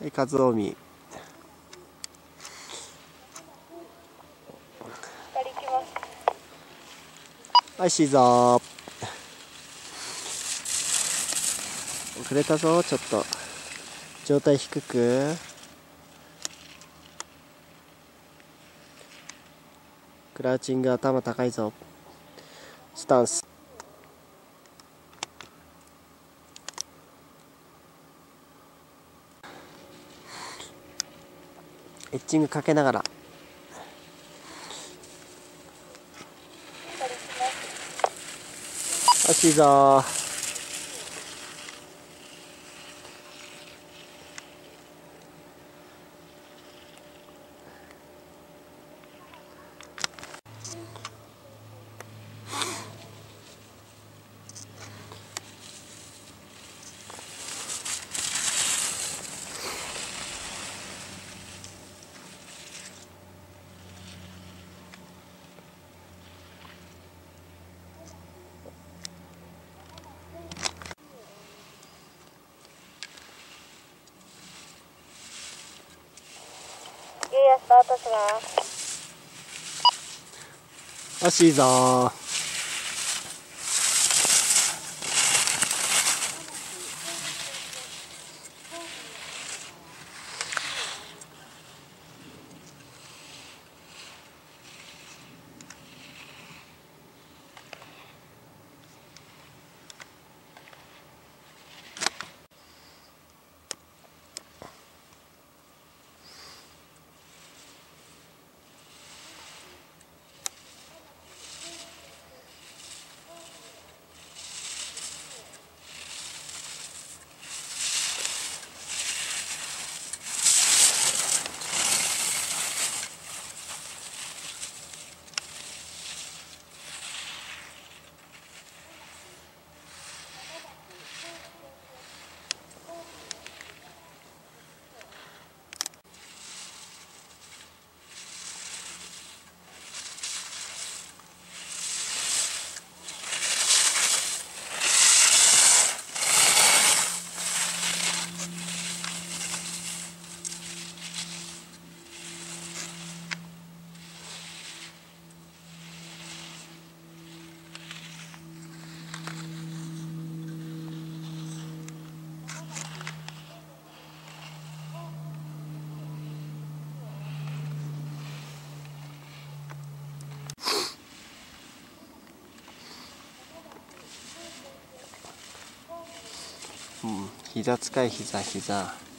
はい和臣。はいシーザー遅れたぞちょっと。状態低く。クラウチング頭高いぞ。スタンスエッチングかけながら。足いいぞうやスタートします。足いいぞうん。膝使い膝膝。